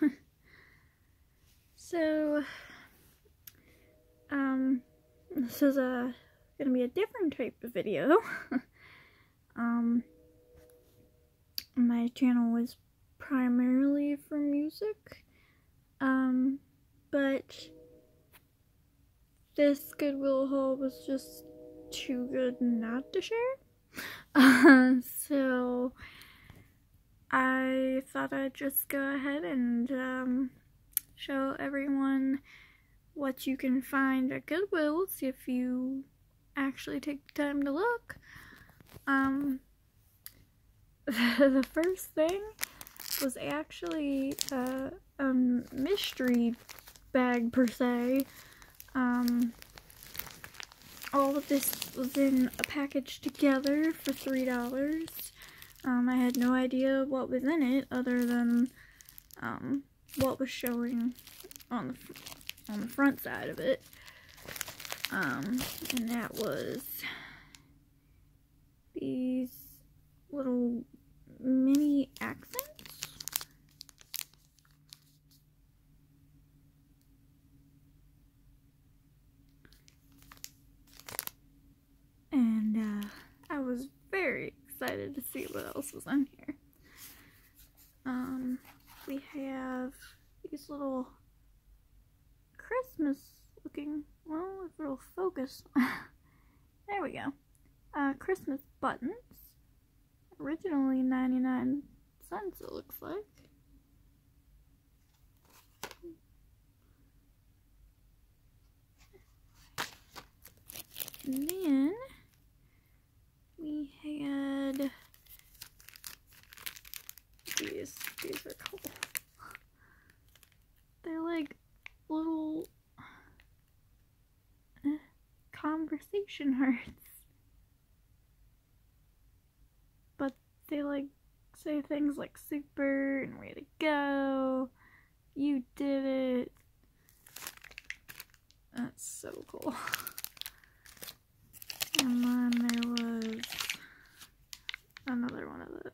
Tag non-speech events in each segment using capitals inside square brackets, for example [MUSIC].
[LAUGHS] so, um, this is a gonna be a different type of video. [LAUGHS] um, my channel was primarily for music, um, but this Goodwill haul was just too good not to share. Uh, [LAUGHS] so I thought I'd just go ahead and um, show everyone what you can find at Goodwill if you actually take the time to look. Um, [LAUGHS] the first thing was actually a mystery bag per se. Um, all of this was in a package together for three dollars. Um, I had no idea what was in it other than um, what was showing on the on the front side of it. Um, and that was these little mini accents. And uh, I was very excited to see what else was on here. Um, we have these little Christmas looking, well, if it'll focus. [LAUGHS] there we go. Uh, Christmas buttons. Originally 99 cents, it looks like then we had these. These are cool. They're like little uh, conversation hearts. But they like say things like super and way to go. You did it. That's so cool. And then there was another one of those.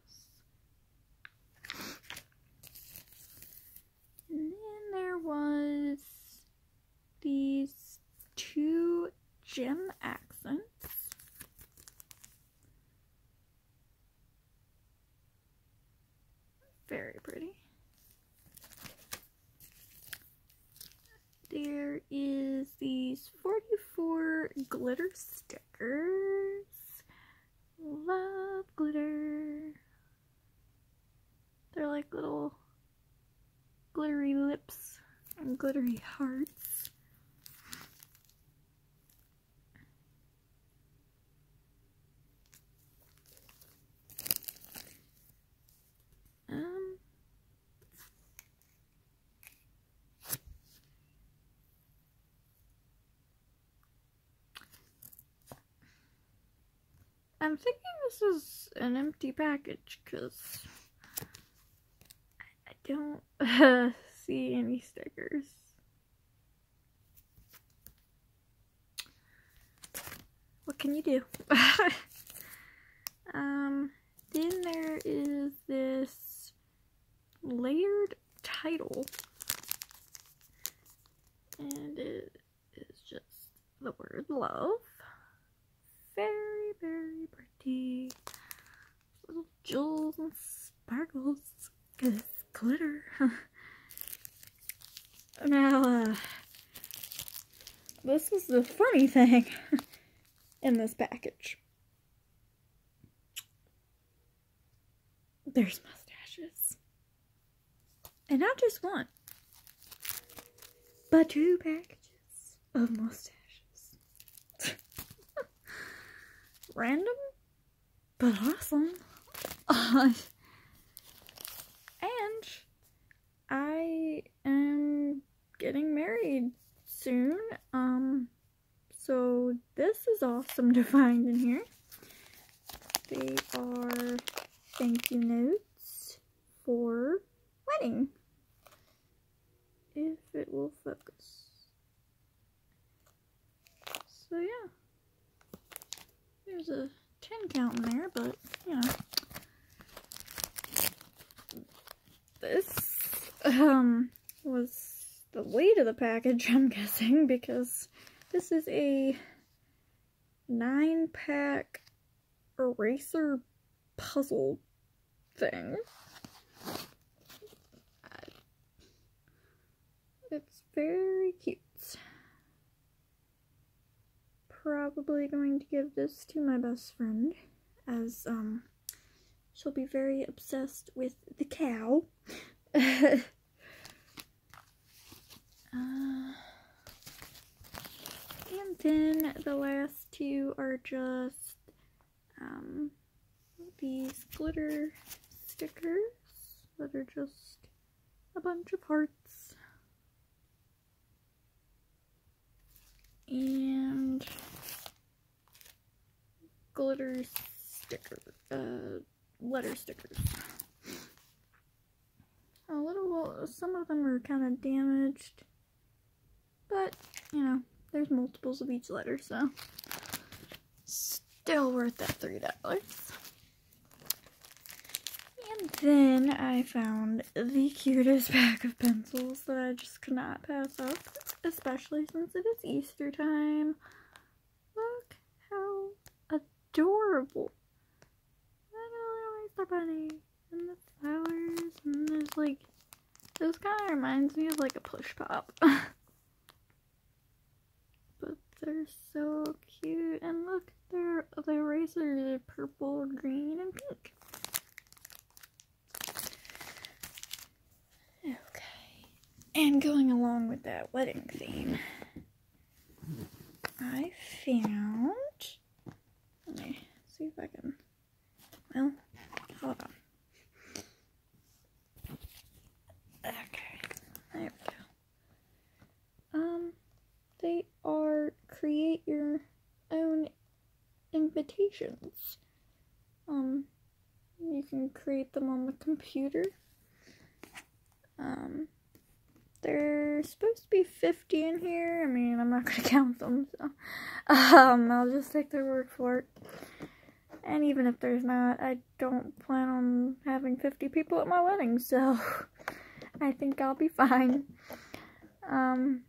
And then there was these two gem accents. Very pretty. Is these 44 glitter stickers. Love glitter. They're like little glittery lips and glittery hearts. Um, I'm thinking this is an empty package because I don't uh, [LAUGHS] see any stickers. What can you do? [LAUGHS] um, then there is this layered title, and it is just the word love pretty. Little jewels and sparkles. Cause glitter. [LAUGHS] now, uh, this is the funny thing [LAUGHS] in this package. There's mustaches. And not just one, but two packages of mustaches [LAUGHS] random, but awesome. [LAUGHS] And I am getting married soon. Um, so this is awesome to find in here. They are thank you notes for wedding. If it will focus. So yeah. There's a 10 count in there, but, you know. This um, was the weight of the package, [LAUGHS] I'm guessing, because this is a nine pack eraser puzzle thing. It's very cute. Probably going to give this to my best friend as um she'll be very obsessed with the cow. [LAUGHS] uh, and then the last two are just um, these glitter stickers that are just a bunch of hearts. And glitter sticker, uh, letter stickers. A little, some of them are kind of damaged, but, you know, there's multiples of each letter, so still worth that $3. And then I found the cutest [LAUGHS] pack of pencils that I just could not pass up, especially since it is Easter time. Adorable. Little Easter bunny and the flowers and there's like, this kind of reminds me of like a push pop. [LAUGHS] but they're so cute and look, they're, the erasers are purple, green, and pink. Okay, and going along with that wedding theme, I found. If I can. Well, hold on. Okay, there we go. Um, they are create your own invitations. Um, you can create them on the computer. Um, there's supposed to be 50 in here. I mean, I'm not going [LAUGHS] to count them, so um, I'll just take their word for it. And even if there's not, I don't plan on having 50 people at my wedding, so [LAUGHS] I think I'll be fine. Um,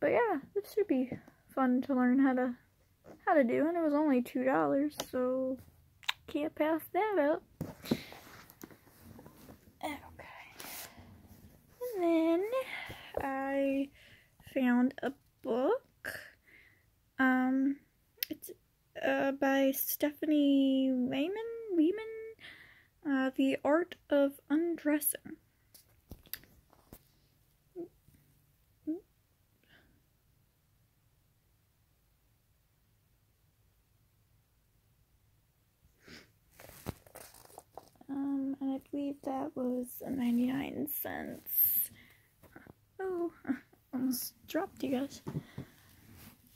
but yeah, this should be fun to learn how to how to do, and it was only two dollars, so can't pass that up. Okay. And then I found a book. Um, it's uh, Stephanie Wayman. Wayman, uh, The Art of Undressing. Um, and I believe that was 99 cents. Oh, [LAUGHS] almost dropped you guys.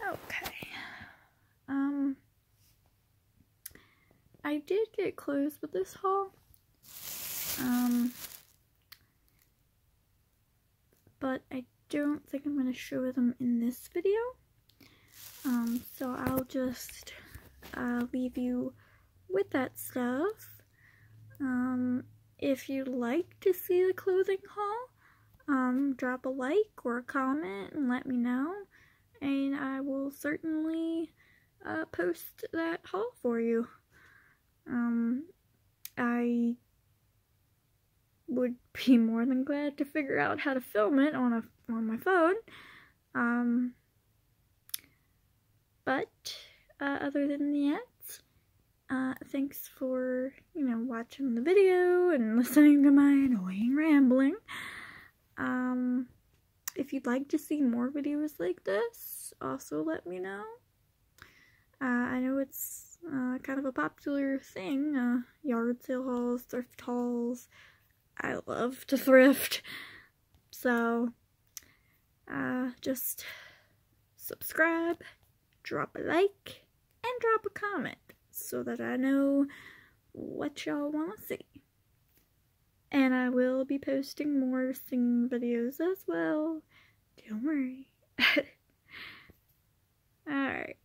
Okay. Um, I did get clothes with this haul. Um, but I don't think I'm going to show them in this video. Um, so I'll just uh, leave you with that stuff. Um, if you'd like to see the clothing haul, um, drop a like or a comment and let me know. And I will certainly uh, post that haul for you. Um, I would be [LAUGHS] more than glad to figure out how to film it on a on my phone. Um, but uh, other than that, uh, thanks for you know watching the video and [LAUGHS] listening to my annoying rambling. Um, if you'd like to see more videos like this, also let me know. Uh, I know it's uh, kind of a popular thing, uh, yard sale hauls, thrift hauls. I love to thrift. So, uh, just subscribe, drop a like, and drop a comment so that I know what y'all want to see. And I will be posting more singing videos as well. Don't worry. [LAUGHS] Alright.